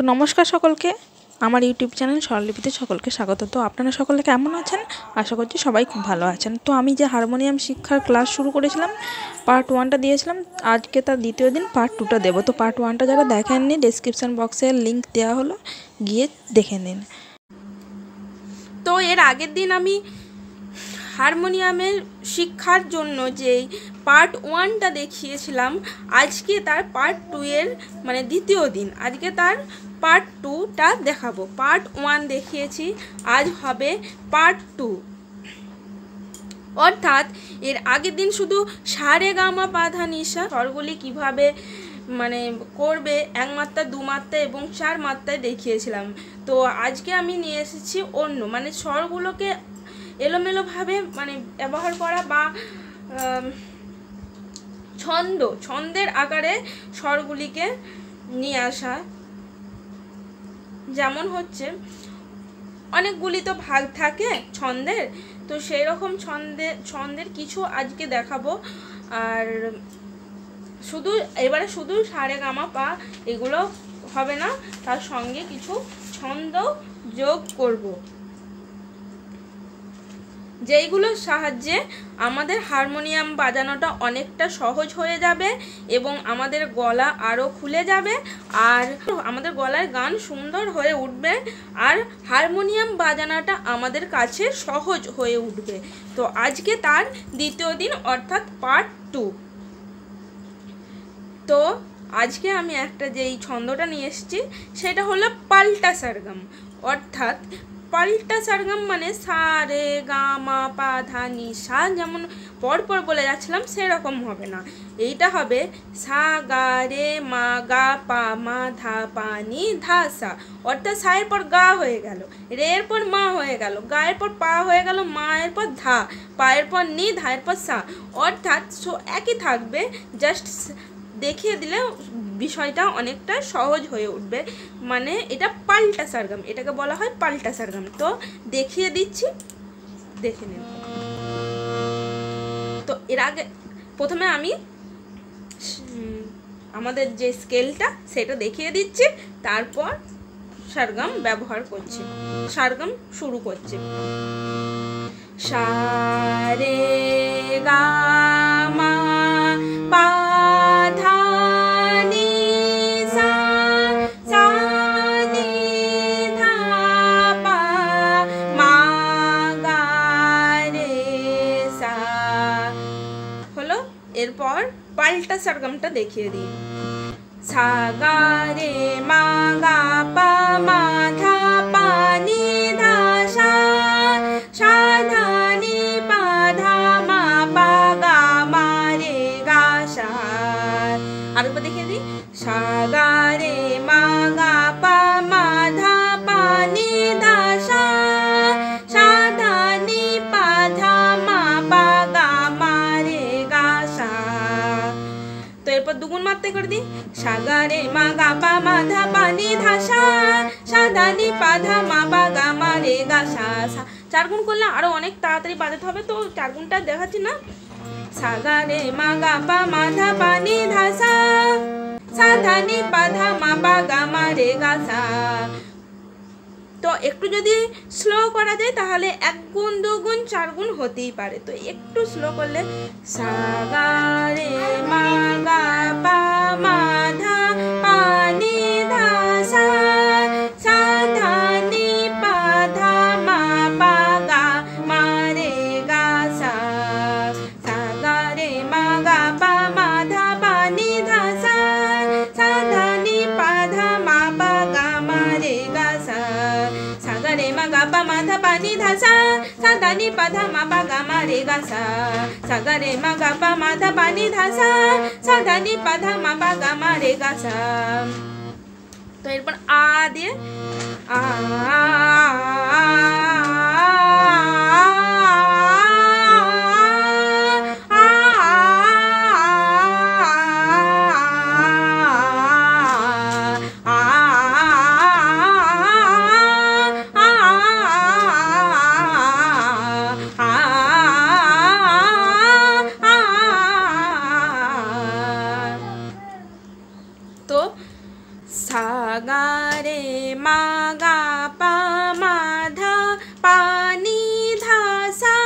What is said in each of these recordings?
তো নমস্কার সকলকে। আমার ইউটিউব চ্যানেল স্বরলিপিতে সকলকে স্বাগত। তো আপনারা সকলে কেমন আছেন? আশা করছি সবাই খুব ভালো আছেন। তো আমি যে হারমোনিয়াম শিক্ষার ক্লাস শুরু করেছিলাম পার্ট ওয়ানটা দিয়েছিলাম, আজকে তার দ্বিতীয় দিন পার্ট টুটা দেবো। তো পার্ট ওয়ানটা যারা দেখেননি ডিসক্রিপশান বক্সে লিঙ্ক দেওয়া হলো, গিয়ে দেখে নিন। তো এর আগের দিন আমি হারমোনিয়ামের শিক্ষার জন্য যেই পার্ট ওয়ানটা দেখিয়েছিলাম, আজকে তার পার্ট টু এর মানে দ্বিতীয় দিন, আজকে তার পার্ট টুটা দেখাবো। পার্ট ওয়ান দেখিয়েছি, আজ হবে পার্ট টু অর্থাৎ, এর আগের দিন শুধু সারে গামা পাধা নিশা, স্বরগুলি কীভাবে মানে করবে এক মাত্রা দু মাত্রা এবং চার মাত্রায় দেখিয়েছিলাম। তো আজকে আমি নিয়ে এসেছি অন্য মানে স্বরগুলোকে এলোমেলোভাবে মানে ব্যবহার করা বা ছন্দ, ছন্দের আকারে স্বরগুলিকে নিয়ে আসা। যেমন হচ্ছে, অনেকগুলি তো ভাগ থাকে ছন্দের, তো সেই রকম ছন্দে, ছন্দের কিছু আজকে দেখাবো। আর শুধু, এবারে শুধু সারে গামা পা এগুলো হবে না, তার সঙ্গে কিছু ছন্দ যোগ করব। যেইগুলোর সাহায্যে আমাদের হারমোনিয়াম বাজানোটা অনেকটা সহজ হয়ে যাবে এবং আমাদের গলা আরও খুলে যাবে আর আমাদের গলার গান সুন্দর হয়ে উঠবে আর হারমোনিয়াম বাজানোটা আমাদের কাছে সহজ হয়ে উঠবে। তো আজকে তার দ্বিতীয় দিন অর্থাৎ পার্ট টু। তো আজকে আমি একটা যেই ছন্দটা নিয়ে এসেছি, সেটা হলো পাল্টা সারগাম। অর্থাৎ পাল্টা সারগাম মানে সা, রে, গা, মা, পা, ধা, নি, সা যেমন পরপর বলে যাচ্ছিলাম, সেরকম হবে না। এইটা হবে সা, গা, রে, মা, গা, পা, মা, ধা, পা, নি, ধা, সা। অর্থাৎ সায়ের পর গা হয়ে গেল, রে এর পর মা হয়ে গেল গায়ের পর পা হয়ে গেল মায়ের পর ধা পায়ের পর নি ধায়ের পর সা। অর্থাৎ সো একই থাকবে জাস্ট দেখিয়ে দিলে বিষয়টা অনেকটা সহজ হয়ে উঠবে। মানে এটা পাল্টা সারগাম, এটাকে বলা হয় পাল্টা সারগাম। তো দেখিয়ে দিচ্ছি, দেখে নিন তো এর আগে প্রথমে আমি আমাদের যে স্কেলটা সেটা দেখিয়ে দিচ্ছি, তারপর সারগাম ব্যবহার করছি। সারগাম শুরু করছি। সারে গা এরপর পাল্টা সরগমটা দেখিয়ে দিই। সা রে মা গা পা মা মাত্রায় করে দিই। সা গা রে মা গা পা মা ধা পা নি ধা সা সা নি পা ধা মা পা গা মা রে গা সা সা। চার গুণ করলে আরও অনেক তাড়াতাড়ি বাজাতে হবে, তো চার গুণটা দেখাচ্ছি না। সা গা রে মা গা পা মা ধা পা নি ধা নি পা ধা মা পা গা মা রে গা সা। তো একটু যদি স্লো করা যায়, তাহলে এক গুণ, দু গুণ, চার গুণ হতেই পারে। তো একটু স্লো করলে সা সা ধা নি পা ধা মা পা গা মা রে গা সা সা গা রে মা গা পা মা ধা পা নি ধা সা সা ধা নি পা ধা মা পা গা মা রে গা সা তো এরপর আ দিয়ে আ गा रे मा गा पा मा धा पा नी धा सा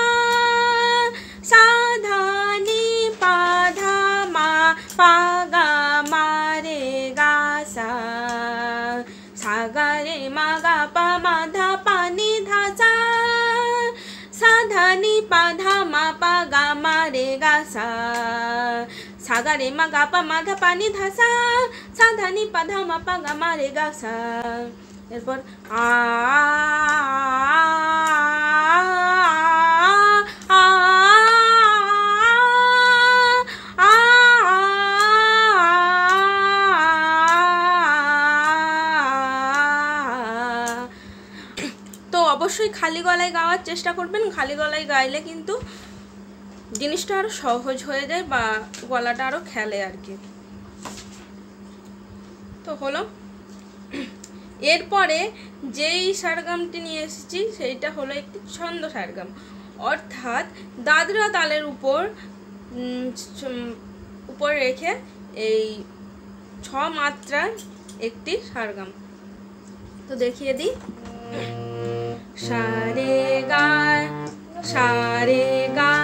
सा धा नी पा धा मा पा गा मा रे गा सा। सा गा रे मा गा पा मा धा पा नी सा। सा धा नी पा मा पा गा मा रे गा सा। सा गा रे मा गा पा मा पा नी धा सा। ধা সা সা ধা পা ধা মা পা গা মা রে গা সা এরপর আ আ তো অবশ্যই খালি গলায় গাওয়ার চেষ্টা করবেন, খালি গলায় গাইলে কিন্তু জিনিসটা আরও সহজ হয়ে যায় বা গলাটা আরও খেলে আর কি। তো হলো। এরপরে যেই সারগামটি নিয়ে এসেছি, সেইটা হলো একটি ছন্দ সারগাম। অর্থাৎ দাদরা তালের উপর উপর রেখে এই ছ মাত্রার একটি সারগাম। তো দেখিয়ে দিই। সারে গা সারে গা।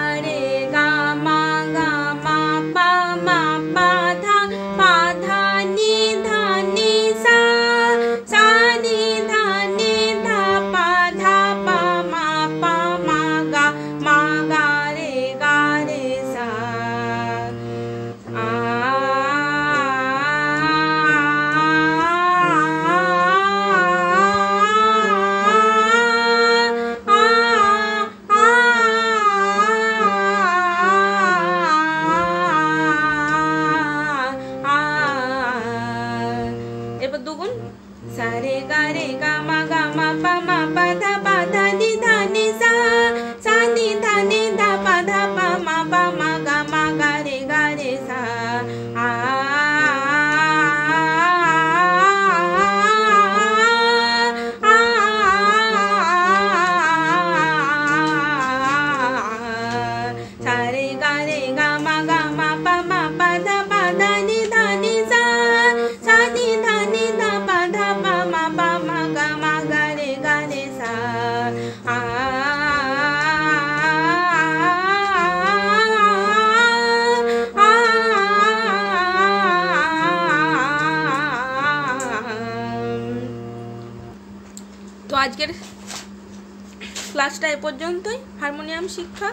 তো আজকের ক্লাসটা এ পর্যন্তই। হারমোনিয়াম শিক্ষা।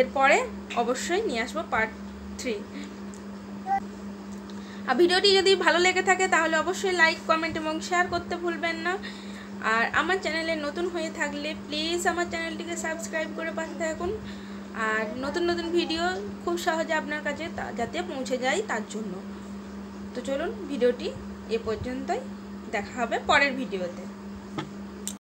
এরপরে অবশ্যই নিয়ে আসব পার্ট থ্রি আর ভিডিওটি যদি ভালো লেগে থাকে, তাহলে অবশ্যই লাইক কমেন্ট এবং শেয়ার করতে ভুলবেন না। আর আমার চ্যানেলে নতুন হয়ে থাকলে প্লিজ আমার চ্যানেলটিকে সাবস্ক্রাইব করে পাশে থাকুন। আর নতুন নতুন ভিডিও খুব সহজে আপনার কাছে যাতে পৌঁছে যায় তার জন্য। তো চলুন ভিডিওটি এ পর্যন্তই। দেখা হবে পরের ভিডিওতে